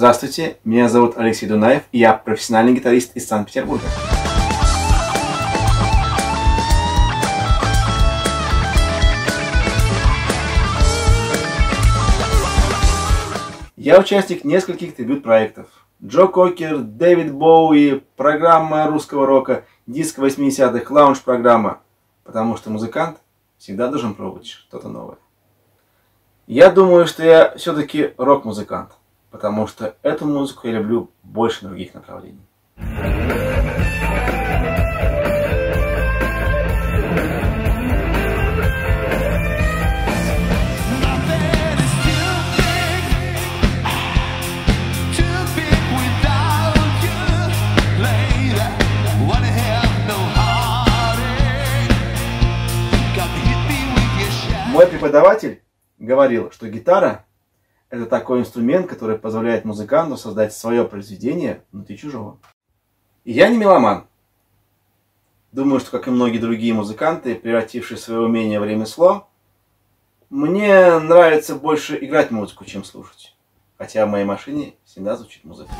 Здравствуйте, меня зовут Алексей Дунаев, и я профессиональный гитарист из Санкт-Петербурга. Я участник нескольких трибют-проектов. Джо Кокер, Дэвид Боуи, программа русского рока, диск 80-х, лаунж-программа. Потому что музыкант всегда должен пробовать что-то новое. Я думаю, что я все-таки рок-музыкант, потому что эту музыку я люблю больше других направлений. Мой преподаватель говорил, что гитара – это такой инструмент, который позволяет музыканту создать свое произведение внутри чужого. Я не меломан. Думаю, что, как и многие другие музыканты, превратившие свое умение в ремесло, мне нравится больше играть музыку, чем слушать. Хотя в моей машине всегда звучит музыка.